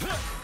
Huh!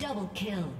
Double kill.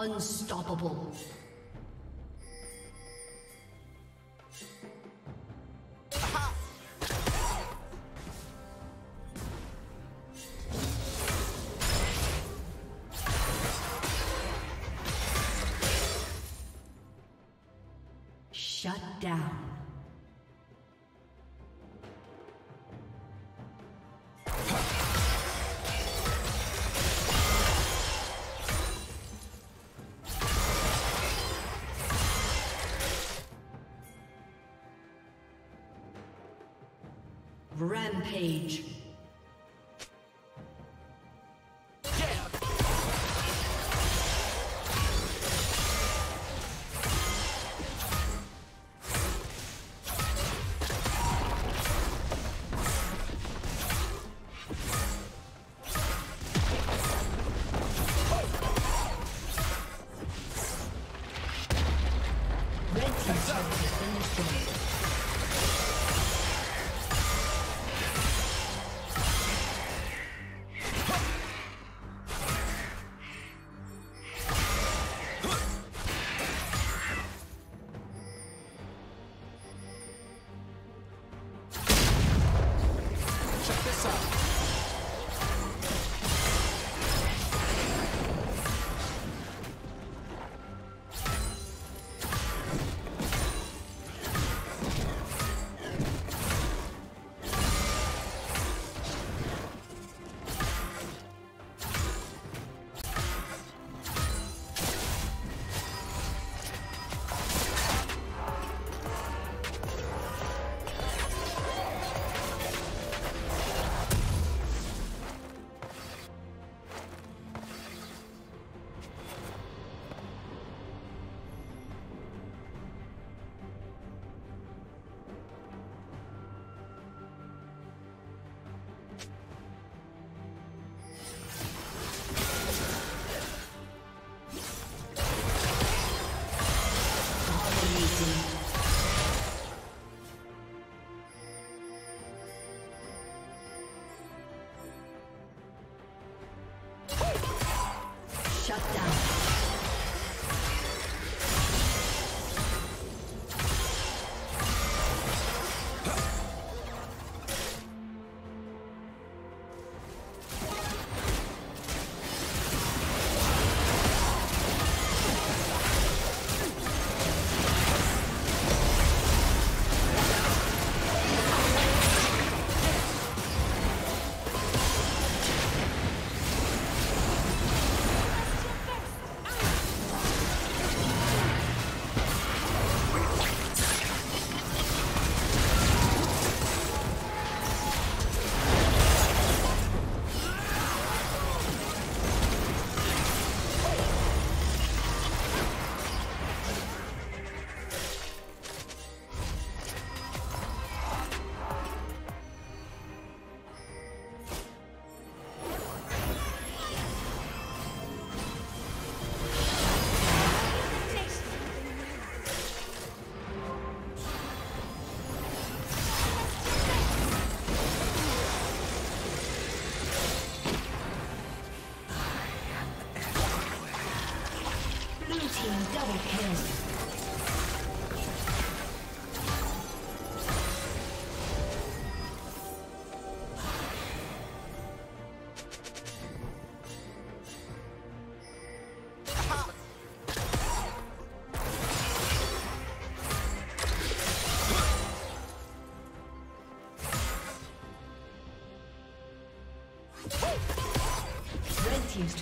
Unstoppable. Rampage.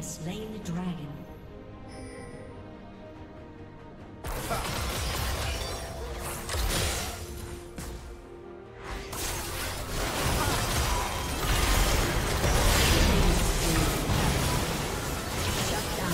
Has slain the dragon. Shut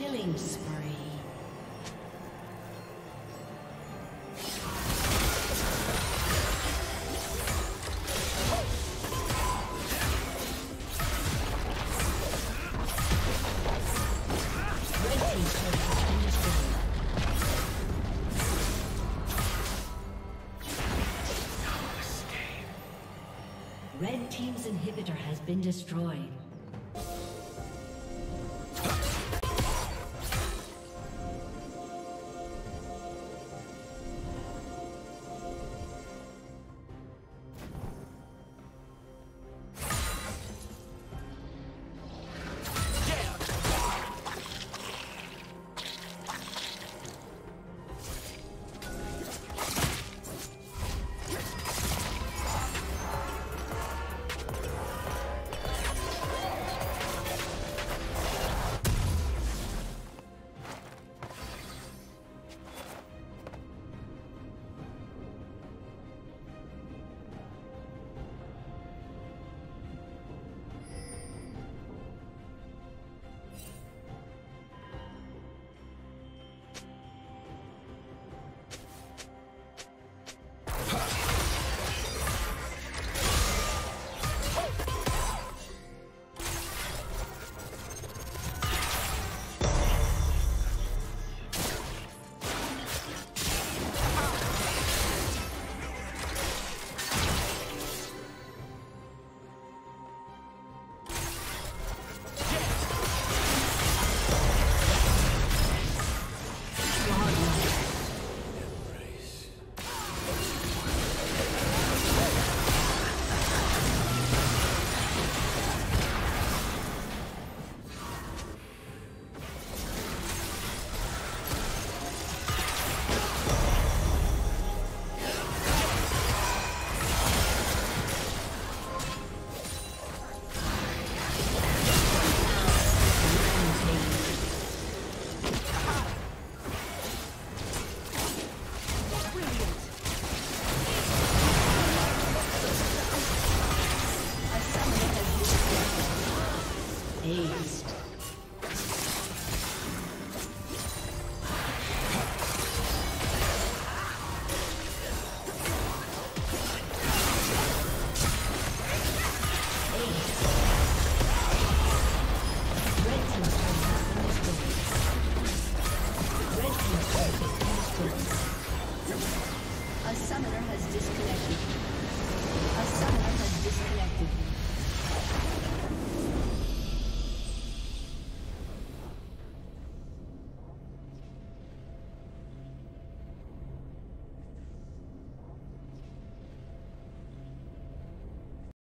Killing spree. Red team's inhibitor has been destroyed.